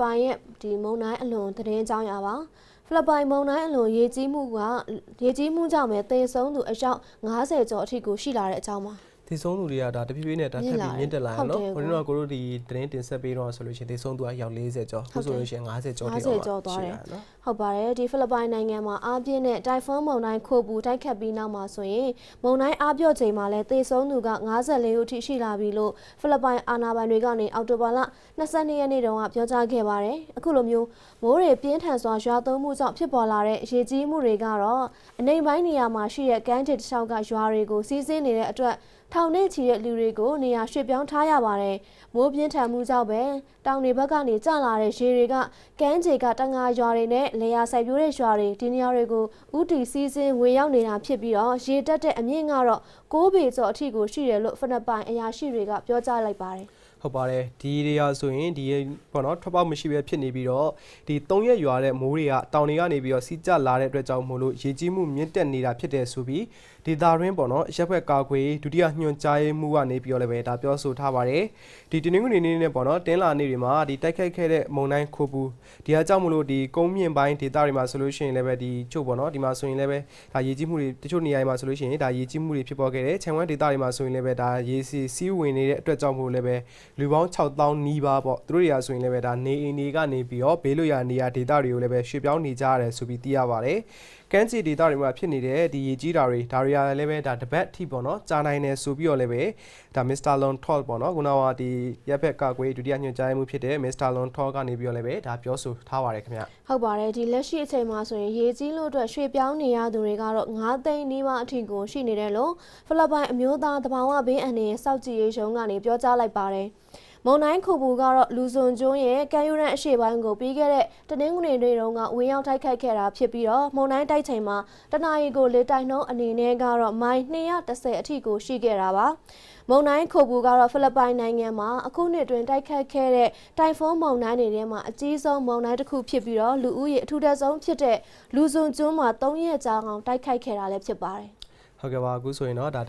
ပိုင်ရဲ့ဒီမုံတိုင်းအလွန်သတင်းကြောင်းရပါဖိလစ်ပိုင်မုံတိုင်းအလွန်ရေကြီးမှုကရေကြီးမှုကြောင့်ပဲသေဆုံးသူအယောက်90ကျော်အထိကိုရှိလာတဲ့အကြောင်းပါ သေဆုံးသူတွေကဒါတဖြည်းဖြည်းနဲ့ဒါထပ်ပြီးမြင့်တက်လာရနော်ခုနကကိုတို့ဒီတင်းတင်ဆက်ပေးတော့ဆိုလို့ရှိရင်သေဆုံးသူအယောက်40ကျော်ခုဆိုလို့ရှိရင်50ကျော်ထိအောင်50ကျော်သွားတယ်ဟုတ်ပါတယ်ဒီဖိလစ်ပိုင်နိုင်ငံမှာအားပြင်းတဲ့တိုင်ဖွန်းမုန်တိုင်းခိုပူတိုက်ခတ်ပြီးနောက်မှာဆိုရင်မုန်တိုင်းအားပြော့ချိန်မှာလည်းသေဆုံးသူက54ဦးထိရှိလာပြီလို့ဖိလစ်ပိုင်အာဏာပိုင်တွေကနေအောက်တိုဘာလ22ရက်နေ့တုန်းကပြောကြားခဲ့ပါတယ်အခုလိုမျိုးမိုးတွေပြင်းထန်စွာရွာသွန်းမှုကြောင့်ဖြစ်ပေါ်လာတဲ့ရေကြီးမှုတွေကတော့အနေပိုင်းနေရာမှာရှိတဲ့ကမ်းခြေတစ်လျှောက်ကရွာတွေကိုစီးဆင်းနေတဲ့အတွက်ထောင်နဲ့ချီတဲ့လူတွေကိုနေရာရွှေ့ပြောင်းထားရပါတယ်။မိုးပြင်းထန်မှုကြောင့်ပဲတောင်တွေဘက်ကနေကျလာတဲ့ရေတွေကကမ်းခြေကတငါရွာတွေနဲ့လေယာစိုက်ပျိုးတဲ့ရွာတွေဒီနေရာတွေကိုဥတီစီးစင်းဝင်ရောက်နေတာဖြစ်ပြီးတော့ရေတက်တဲ့အမြင့်ကတော့6ပေကျော်အထိကိုရှိတယ်လို့ဖိနပ်ပိုင်အရာရှိတွေကပြောကြားလိုက်ပါတယ်။ ဟုတ်ပါတယ်ဒီနေရာဆိုရင်ဒီပေါ့နော်ထွက်ပေါက်မရှိပဲဖြစ်နေပြီးတော့ဒီ၃ရက်ရွာတဲ့မိုးတွေကတောင်တွေကနေပြီးတော့စီးကျလာတဲ့အတွက်ကြောင့်မို့လို့ရေကြီးမှုမြင့်တက်နေတာဖြစ်တယ်ဆိုပြီးဒေတာရင်းပေါ့နော်ရက်ဘက်ကာကွယ်ဒုတိယညွှန်ကြားရေးမှူးကနေပြီးတော့လည်းပဲဒါပြောဆိုထားပါတယ်ဒီတင်းငွေနေနဲ့ပေါ့နော်တင်းလာနေတွေမှာဒီတိုက်ခိုက်ခဲ့တဲ့မုံတိုင်းခိုးပူဒီအကြောင်းမလို့ဒီကုန်းမြင့်ပိုင်းဒေတာတွေမှာဆိုလို့ရှိရင်လည်းပဲဒီချုပ်ပေါ့နော်ဒီမှာဆိုရင်လည်းပဲဒါရေကြီးမှုတွေတချို့နေရာတွေမှာဆိုလို့ရှိရင်ဒါရေကြီးမှုတွေဖြစ်ပေါ်ခဲ့တယ်ခြံဝမ်းဒေတာတွေမှာဆိုရင်လည်းပဲဒါရေစီစီးဝင်နေတဲ့အတွက်ကြောင့်မို့လည်းပဲ လူပေါင်း6000နီးပါးပေါ့သူတို့တွေကဆိုရင်လည်းပဲဒါနေအိမ်တွေကနေပြီးတော့ဘေးလွတ်ရာနေရာဒေတာတွေကိုလည်းပဲရွှေ့ပြောင်းနေကြရတယ်ဆိုပြီးသိရပါတယ်ကမ်းခြေဒေသတွေမှာဖြစ်နေတဲ့ဒီရေကြီးတာတွေဒါတွေကလည်းပဲဒါတပတ်ထိပေါ့နော်ကြာနိုင်တယ်ဆိုပြီးတော့လည်းပဲဒါ Mr. Lon Tol ပေါ့နော်ခုနကဒီရပ်ဘက်ကကွေးဒုတိယညွှန်ကြားမှုဖြစ်တဲ့ Mr. Lon Tol ကနေပြီးတော့လည်းပဲဒါပြောဆိုထားပါတယ်ခင်ဗျဟုတ်ပါတယ်ဒီလက်ရှိအချိန်မှာဆိုရင်ရေကြီးလို့အတွက်ရွှေ့ပြောင်းနေရသူတွေကတော့9သိန်းနီးပါးအထိကိုရှိနေတယ်လို့ဖိလစ်ပိုင်အမျိုးသားတဘာဝဘေးအန္တရာယ်စောင့်ကြည့်ရေးရုံးကနေပြောကြားလိုက်ပါတယ် မုံတိုင်းခုပူကတော့လူစွန်ကျွန်းရဲ့ကမ်းရိုးတန်းအရှေ့ပိုင်းကိုပြီးခဲ့တဲ့တနင်္ဂနွေနေ့တုန်းကဝင်းရောက်တိုက်ခိုက်ခဲ့တာဖြစ်ပြီးတော့မုံတိုင်းတိုက်ချိန်မှာတနအီကိုလေတိုက်နှုန်းအနေနဲ့ကတော့မိုင်230အထိကိုရှိခဲ့တာပါမုံတိုင်းခုပူကတော့ဖိလစ်ပိုင်နိုင်ငံမှာအခုနှစ်တွင်တိုက်ခတ်ခဲ့တဲ့တိုင်ဖွန်းမုံတိုင်းတွေထဲမှာအကြီးဆုံးမုံတိုင်းတစ်ခုဖြစ်ပြီးတော့လူဦးရေအထူးထဆုံးဖြစ်တဲ့လူစွန်ကျွန်းမှာ3ရက်ကြာအောင်တိုက်ခိုက်ခဲ့တာလည်းဖြစ်ပါတယ်ဟုတ်ကဲ့ပါအခုဆိုရင်တော့ဒါ